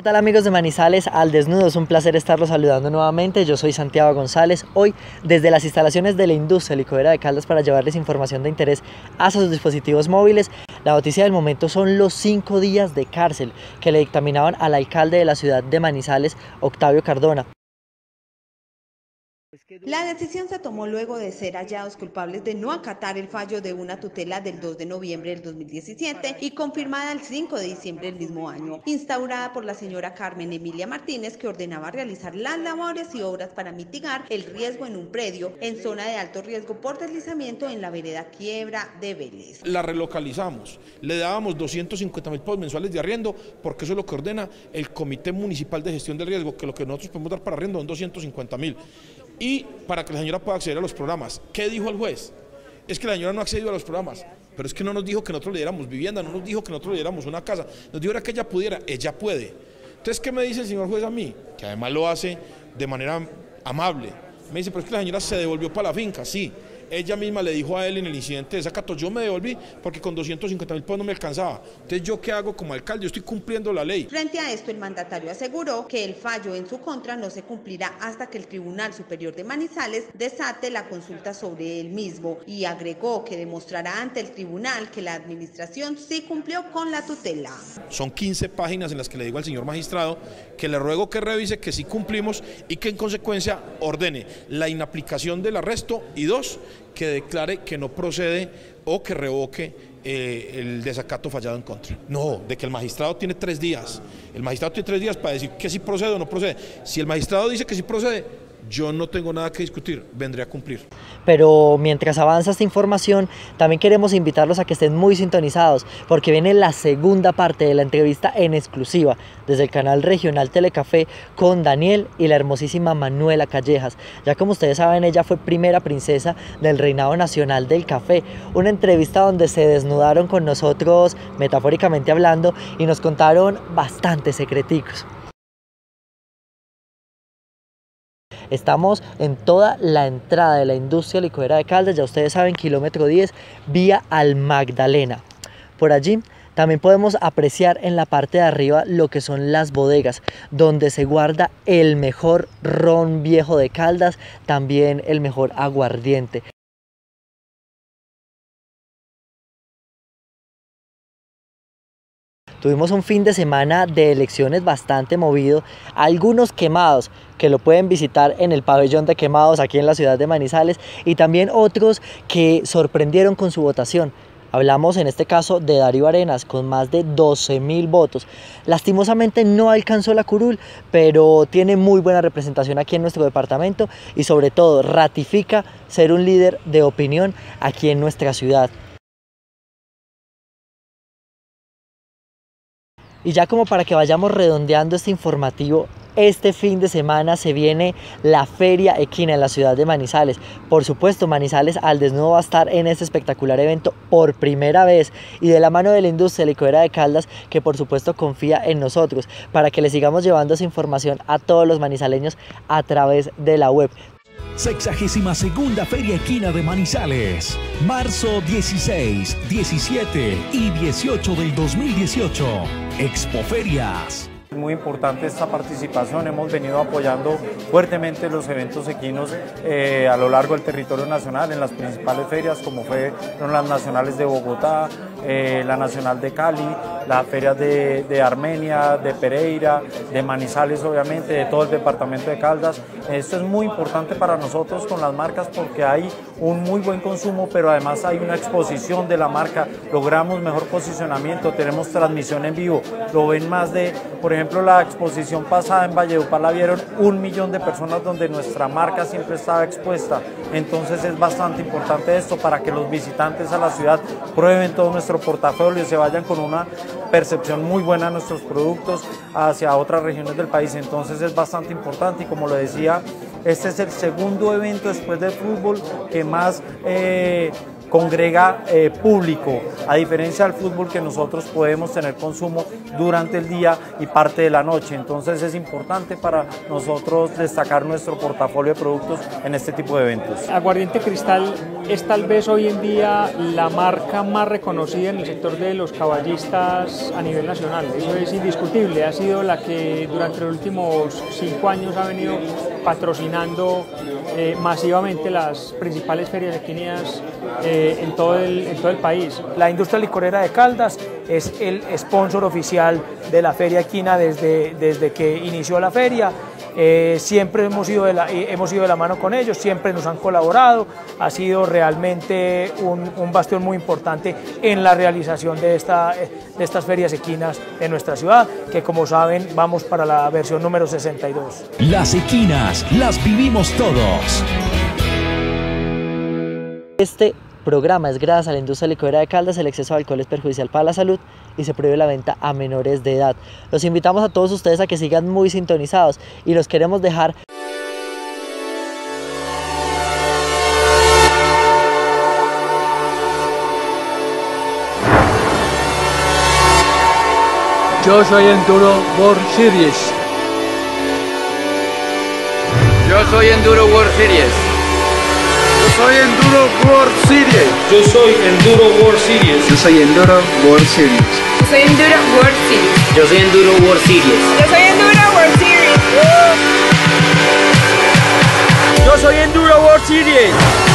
¿Qué tal amigos de Manizales al Desnudo? Es un placer estarlos saludando nuevamente. Yo soy Santiago González, hoy desde las instalaciones de la industria licodera de Caldas para llevarles información de interés a sus dispositivos móviles. La noticia del momento son los cinco días de cárcel que le dictaminaban al alcalde de la ciudad de Manizales, Octavio Cardona. La decisión se tomó luego de ser hallados culpables de no acatar el fallo de una tutela del 2 de noviembre del 2017 y confirmada el 5 de diciembre del mismo año, instaurada por la señora Carmen Emilia Martínez que ordenaba realizar las labores y obras para mitigar el riesgo en un predio en zona de alto riesgo por deslizamiento en la vereda Quiebra de Vélez. La relocalizamos, le dábamos 250 mil pesos mensuales de arriendo porque eso es lo que ordena el Comité Municipal de Gestión del Riesgo, que lo que nosotros podemos dar para arriendo son 250 mil y para que la señora pueda acceder a los programas. ¿Qué dijo el juez? Es que la señora no ha accedido a los programas, pero es que no nos dijo que nosotros le diéramos vivienda, no nos dijo que nosotros le diéramos una casa, nos dijo que ella pudiera, ella puede. Entonces, ¿qué me dice el señor juez a mí? Que además lo hace de manera amable. Me dice, pero es que la señora se devolvió para la finca, sí ella misma le dijo a él en el incidente de Zacato, yo me devolví porque con 250 mil pesos no me alcanzaba. Entonces, ¿yo qué hago como alcalde? Yo estoy cumpliendo la ley. Frente a esto, el mandatario aseguró que el fallo en su contra no se cumplirá hasta que el Tribunal Superior de Manizales desate la consulta sobre él mismo y agregó que demostrará ante el tribunal que la administración sí cumplió con la tutela. Son 15 páginas en las que le digo al señor magistrado que le ruego que revise que sí cumplimos y que en consecuencia ordene la inaplicación del arresto y dos, que declare que no procede o que revoque eh, el desacato fallado en contra. No, de que el magistrado tiene tres días. El magistrado tiene tres días para decir que sí procede o no procede. Si el magistrado dice que sí procede, yo no tengo nada que discutir, vendré a cumplir. Pero mientras avanza esta información, también queremos invitarlos a que estén muy sintonizados, porque viene la segunda parte de la entrevista en exclusiva desde el canal regional Telecafé con Daniel y la hermosísima Manuela Callejas. Ya como ustedes saben, ella fue primera princesa del reinado nacional del café. Una entrevista donde se desnudaron con nosotros, metafóricamente hablando, y nos contaron bastantes secreticos. Estamos en toda la entrada de la industria licorera de Caldas, ya ustedes saben, kilómetro 10, vía al Magdalena. Por allí también podemos apreciar en la parte de arriba lo que son las bodegas, donde se guarda el mejor ron viejo de Caldas, también el mejor aguardiente. Tuvimos un fin de semana de elecciones bastante movido, algunos quemados que lo pueden visitar en el pabellón de quemados aquí en la ciudad de Manizales y también otros que sorprendieron con su votación. Hablamos en este caso de Darío Arenas con más de 12 mil votos. Lastimosamente no alcanzó la curul, pero tiene muy buena representación aquí en nuestro departamento y sobre todo ratifica ser un líder de opinión aquí en nuestra ciudad. Y ya como para que vayamos redondeando este informativo, este fin de semana se viene la Feria Equina en la ciudad de Manizales. Por supuesto, Manizales al desnudo va a estar en este espectacular evento por primera vez y de la mano de la industria licorera de Caldas que por supuesto confía en nosotros para que le sigamos llevando esa información a todos los manizaleños a través de la web. Sexagésima segunda Feria Equina de Manizales. Marzo 16, 17 y 18 del 2018. Expoferias. Muy importante esta participación, hemos venido apoyando fuertemente los eventos equinos eh, a lo largo del territorio nacional en las principales ferias como fueron las nacionales de Bogotá, eh, la nacional de Cali, las ferias de, Armenia, de Pereira, de Manizales obviamente, de todo el departamento de Caldas. Esto es muy importante para nosotros con las marcas porque hay un muy buen consumo, pero además hay una exposición de la marca, logramos mejor posicionamiento, tenemos transmisión en vivo, lo ven más de, por ejemplo, la exposición pasada en Valledupar la vieron un millón de personas donde nuestra marca siempre estaba expuesta, entonces es bastante importante esto para que los visitantes a la ciudad prueben todo nuestro portafolio y se vayan con una percepción muy buena de nuestros productos hacia otras regiones del país. Entonces es bastante importante y como lo decía, este es el segundo evento después del fútbol que más... Eh, congrega eh, público, a diferencia del fútbol que nosotros podemos tener consumo durante el día y parte de la noche. Entonces es importante para nosotros destacar nuestro portafolio de productos en este tipo de eventos. Aguardiente Cristal es tal vez hoy en día la marca más reconocida en el sector de los caballistas a nivel nacional. Eso es indiscutible. Ha sido la que durante los últimos cinco años ha venido patrocinando eh, masivamente las principales ferias equinas eh, en, todo el, en todo el país. La industria licorera de Caldas es el sponsor oficial de la feria equina desde, desde que inició la feria eh, siempre hemos ido, de la, hemos ido de la mano con ellos, siempre nos han colaborado, ha sido realmente un, un bastión muy importante en la realización de, esta, de estas ferias equinas en nuestra ciudad, que como saben vamos para la versión número 62. Las equinas las vivimos todos. Este programa es gracias a la industria licorera de Caldas, el exceso de alcohol es perjudicial para la salud y se prohíbe la venta a menores de edad. Los invitamos a todos ustedes a que sigan muy sintonizados y los queremos dejar Yo soy Enduro World Series. Yo soy Enduro World Series. Yo soy Enduro World Series. Yo soy Enduro World Series. Yo soy Enduro World Series. Yo soy Enduro World Series. Yo soy Enduro World Series. Yo soy Enduro World Series. Yo soy Enduro World Series.